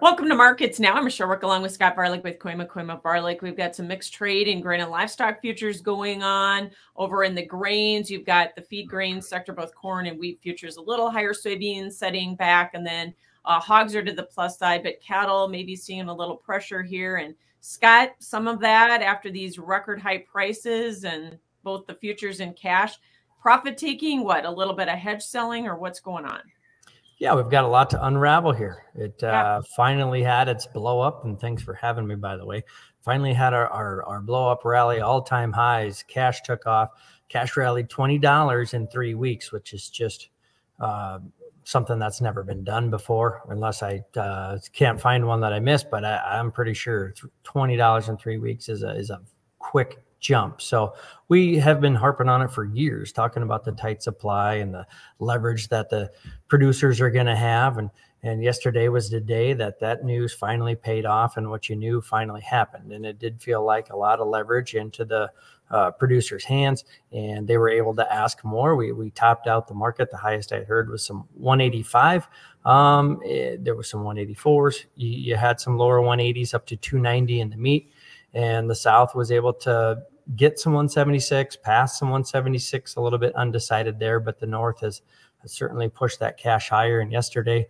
Welcome to Markets Now. I'm Michelle Rook along with Scott Varilek with Kooima Kooima Varilek. We've got some mixed trade in grain and livestock futures going on over in the grains. You've got the feed grain sector, both corn and wheat futures, a little higher soybeans setting back, and then uh, hogs are to the plus side, but cattle maybe seeing a little pressure here. And Scott, some of that after these record high prices and both the futures and cash, profit taking, what a little bit of hedge selling, or what's going on? Yeah, we've got a lot to unravel here. It yeah. uh, finally had its blow up, and thanks for having me, by the way. Finally had our, our, our blow up rally, all time highs. Cash took off. Cash rallied $20 in three weeks, which is just uh, something that's never been done before, unless I uh, can't find one that I missed. But I, am pretty sure $20 in three weeks is a, is a quick jump. So we have been harping on it for years, talking about the tight supply and the leverage that the producers are going to have. And and yesterday was the day that that news finally paid off, and what you knew finally happened. And it did feel like a lot of leverage into the uh, producers' hands, and they were able to ask more. We we topped out the market. The highest I heard was some 185. Um, it, there was some 184s. You, you had some lower 180s up to 290 in the meat and the South was able to get some 176, pass some 176, a little bit undecided there, but the North has, has certainly pushed that cash higher. And yesterday,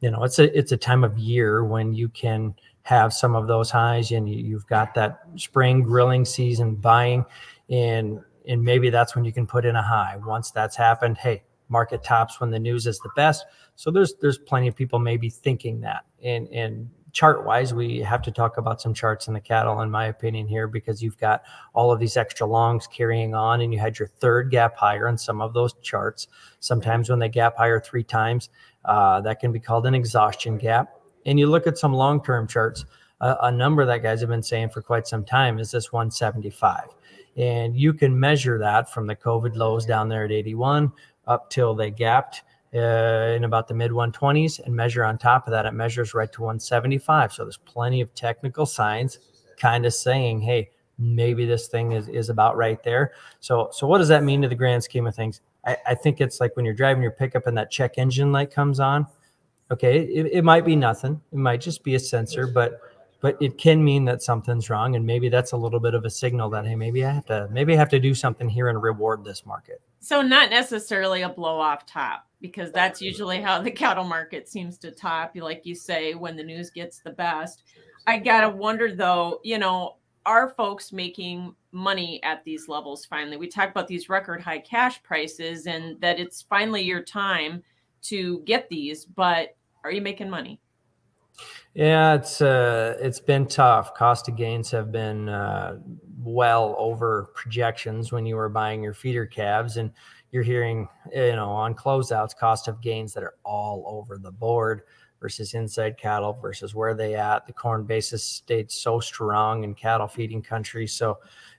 you know, it's a it's a time of year when you can have some of those highs, and you, have got that spring grilling season buying, and and maybe that's when you can put in a high. Once that's happened, hey, market tops when the news is the best. So there's there's plenty of people maybe thinking that, and and chart wise, we have to talk about some charts in the cattle, in my opinion, here, because you've got all of these extra longs carrying on, and you had your third gap higher on some of those charts. Sometimes when they gap higher three times, uh, that can be called an exhaustion gap. And you look at some long term charts, uh, a number that guys have been saying for quite some time is this 175. And you can measure that from the COVID lows down there at 81 up till they gapped uh, in about the mid 120s and measure on top of that, it measures right to 175. So there's plenty of technical signs kind of saying, hey, maybe this thing is, is about right there. So, so what does that mean to the grand scheme of things? I, I think it's like when you're driving your pickup and that check engine light comes on. Okay, it, it might be nothing. It might just be a sensor, but but it can mean that something's wrong and maybe that's a little bit of a signal that hey maybe i have to maybe i have to do something here and reward this market so not necessarily a blow off top because that's usually how the cattle market seems to top like you say when the news gets the best. I gotta wonder though you know are folks making money at these levels finally? We talk about these record high cash prices and that it's finally your time to get these but are you making money? Yeah, it's uh, it's been tough. Cost of gains have been uh, well over projections when you were buying your feeder calves, and you're hearing, you know, on closeouts, cost of gains that are all over the board versus inside cattle versus where they at. The corn basis stayed so strong in cattle feeding country, so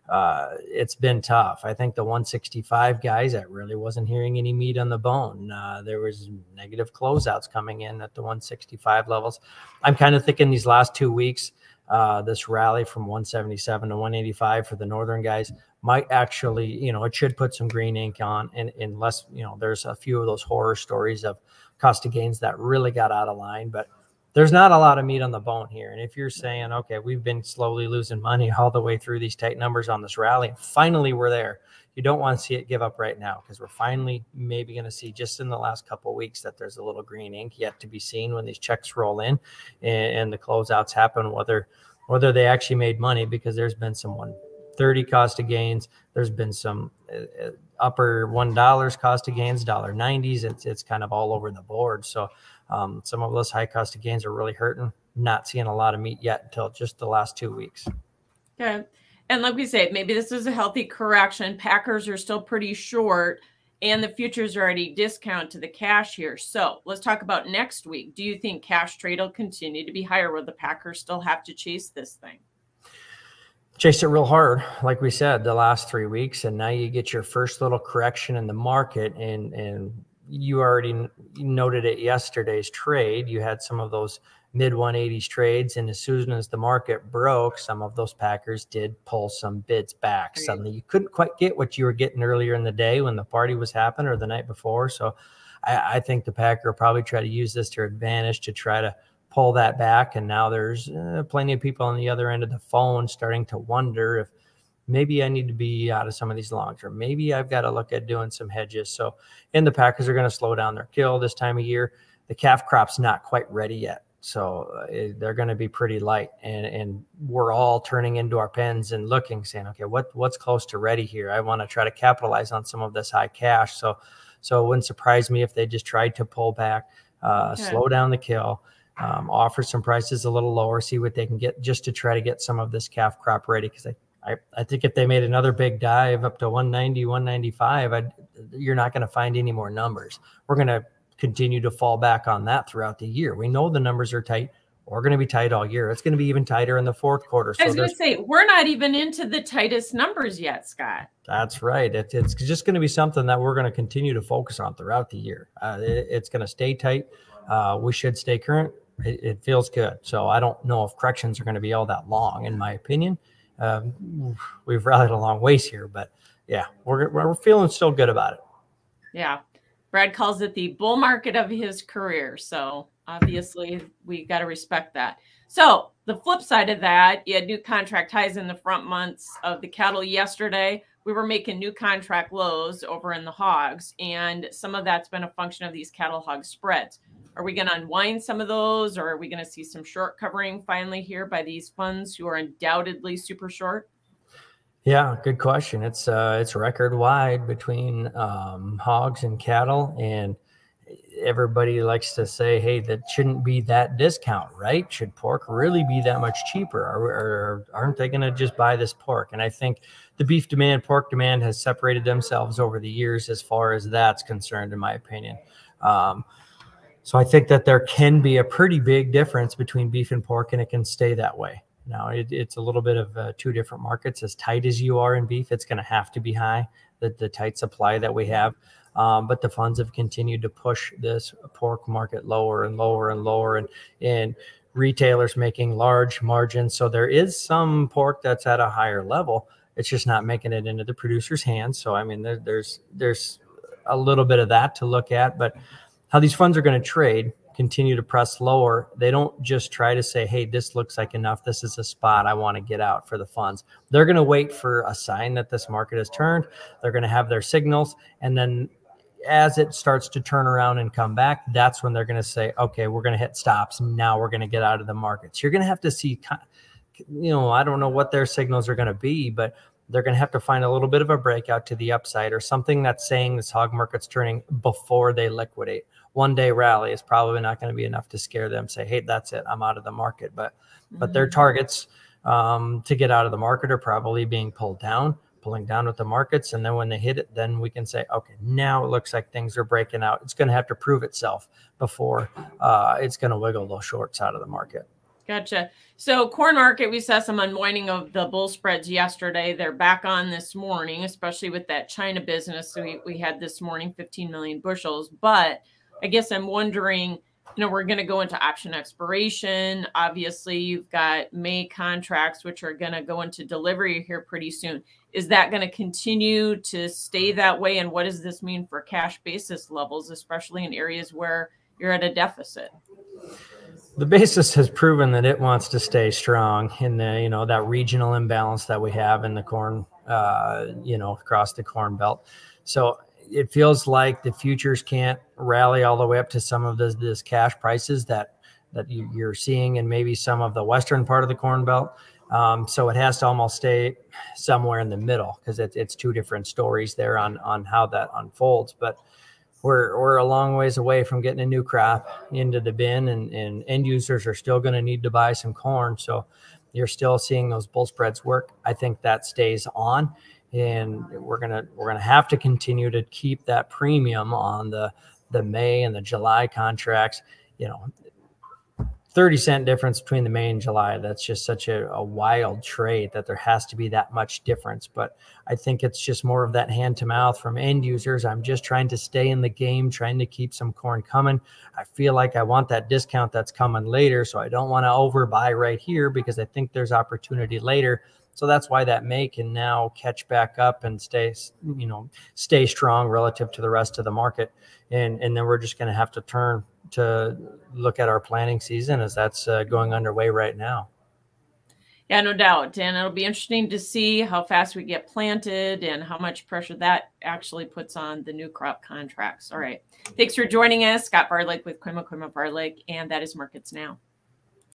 uh, it's been tough. I think the 165 guys, I really wasn't hearing any meat on the bone. Uh, there was negative closeouts coming in at the 165 levels. I'm kind of thinking these last two weeks, uh, this rally from 177 to 185 for the northern guys might actually, you know, it should put some green ink on, and unless you know, there's a few of those horror stories of cost of gains that really got out of line, but there's not a lot of meat on the bone here. And if you're saying, okay, we've been slowly losing money all the way through these tight numbers on this rally, and finally we're there, you don't want to see it give up right now because we're finally maybe going to see just in the last couple weeks that there's a little green ink yet to be seen when these checks roll in and, and the closeouts happen, whether whether they actually made money because there's been some 130 cost of gains, there's been some uh, uh upper one dollars cost of gains, dollar nineties. It's it's kind of all over the board. So um, some of those high cost of gains are really hurting. Not seeing a lot of meat yet until just the last two weeks. Okay. And like we said, maybe this is a healthy correction. Packers are still pretty short, and the futures are already discount to the cash here. So let's talk about next week. Do you think cash trade will continue to be higher? Will the Packers still have to chase this thing? Chase it real hard, like we said, the last three weeks, and now you get your first little correction in the market, and and you already noted it yesterday's trade. You had some of those mid 180s trades, and as soon as the market broke, some of those Packers did pull some bids back. Suddenly, you couldn't quite get what you were getting earlier in the day when the party was happening or the night before. So, I, I think the Packer will probably try to use this to advantage to try to pull that back. And now there's uh, plenty of people on the other end of the phone starting to wonder if maybe I need to be out of some of these longs, or maybe I've got to look at doing some hedges. So, and the Packers are going to slow down their kill this time of year. The calf crop's not quite ready yet. So uh, they're going to be pretty light, and and we're all turning into our pens and looking, saying, okay, what what's close to ready here? I want to try to capitalize on some of this high cash. So so it wouldn't surprise me if they just tried to pull back, uh, okay. slow down the kill, um, offer some prices a little lower, see what they can get just to try to get some of this calf crop ready. Because I, I I think if they made another big dive up to 190, 195, I'd, you're not going to find any more numbers. We're going to continue to fall back on that throughout the year. We know the numbers are tight. We're going to be tight all year. It's going to be even tighter in the fourth quarter. So I was going to say, we're not even into the tightest numbers yet, Scott. That's right. It, it's just going to be something that we're going to continue to focus on throughout the year. Uh, it, it's going to stay tight. Uh, we should stay current. It, it, feels good. So I don't know if corrections are going to be all that long, in my opinion. Um, we've rallied a long ways here, but yeah, we're, we're feeling still good about it. Yeah. Brad calls it the bull market of his career. So obviously, we got to respect that. So the flip side of that, you had new contract highs in the front months of the cattle yesterday. We were making new contract lows over in the hogs, and some of that's been a function of these cattle hog spreads. Are we going to unwind some of those, or are we going to see some short covering finally here by these funds who are undoubtedly super short? Yeah, good question. It's uh, it's record wide between um, hogs and cattle, and everybody likes to say, "Hey, that shouldn't be that discount, right? Should pork really be that much cheaper? Or, or aren't they going to just buy this pork?" And I think the beef demand, pork demand has separated themselves over the years as far as that's concerned, in my opinion. Um, so I think that there can be a pretty big difference between beef and pork, and it can stay that way. Now it, it's a little bit of uh, two different markets. As tight as you are in beef, it's going to have to be high. The, the tight supply that we have, um, but the funds have continued to push this pork market lower and lower and lower, and and retailers making large margins. So there is some pork that's at a higher level. It's just not making it into the producer's hands. So I mean, there, there's there's a little bit of that to look at, but how these funds are going to trade continue to press lower, they don't just try to say, hey, this looks like enough. This is a spot I want to get out for the funds. They're going to wait for a sign that this market has turned. They're going to have their signals. And then as it starts to turn around and come back, that's when they're going to say, okay, we're going to hit stops. Now we're going to get out of the markets. You're going to have to see, you know, I don't know what their signals are going to be, but they're going to have to find a little bit of a breakout to the upside or something that's saying this hog market's turning before they liquidate one day rally is probably not going to be enough to scare them say hey that's it i'm out of the market but mm-hmm. but their mm. targets um, to get out of the market are probably being pulled down pulling down with the markets and then when they hit it then we can say okay now it looks like things are breaking out it's going to have to prove itself before uh, it's going to wiggle those shorts out of the market Gotcha. So corn market, we saw some unwinding of the bull spreads yesterday. They're back on this morning, especially with that China business. We, we had this morning 15 million bushels. But I guess I'm wondering, you know, we're going to go into option expiration. Obviously, you've got May contracts, which are going to go into delivery here pretty soon. Is that going to continue to stay that way? And what does this mean for cash basis levels, especially in areas where you're at a deficit? The basis has proven that it wants to stay strong in the, you know, that regional imbalance that we have in the corn, uh, you know, across the corn belt. So it feels like the futures can't rally all the way up to some of this, this cash prices that that you, are seeing in maybe some of the western part of the corn belt. Um, so it has to almost stay somewhere in the middle because it, it's two different stories there on on how that unfolds. But we're we're a long ways away from getting a new crop into the bin, and, and end users are still going to need to buy some corn. So you're still seeing those bull spreads work. I think that stays on and we're gonna we're gonna have to continue to keep that premium on the the May and the July contracts. You know, 30 cent difference between the May and July. That's just such a, a, wild trade that there has to be that much difference. But I think it's just more of that hand to mouth from end users. I'm just trying to stay in the game, trying to keep some corn coming. I feel like I want that discount that's coming later. So I don't want to overbuy right here because I think there's opportunity later. So that's why that May can now catch back up and stay, you know, stay strong relative to the rest of the market. And and then we're just going to have to turn to look at our planting season as that's uh, going underway right now. Yeah, no doubt. And it'll be interesting to see how fast we get planted and how much pressure that actually puts on the new crop contracts. All right. Thanks for joining us. Scott Varilek with Kooima Kooima Varilek, and that is Markets Now.